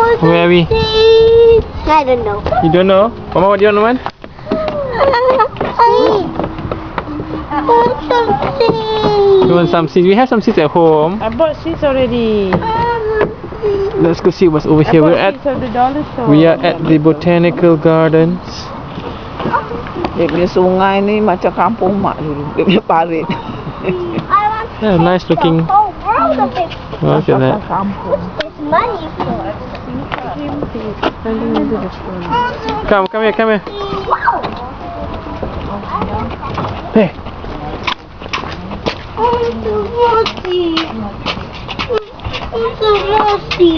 want Where are we? I don't know. You don't know? Mama, what do you want, man? I want some seeds. You want some seeds? We have some seeds at home. I bought seeds already. Let's go see what's over I here. We're at the dollar store. we are at the botanical gardens. Dia punya sungai ni macam kampung mak dulu. Dia punya parit. Yeah, nice looking. the whole world of it. Oh, look at that. kampung. It's money for. Come, come here, come here. Hey, I'm so rusty. I'm so rusty.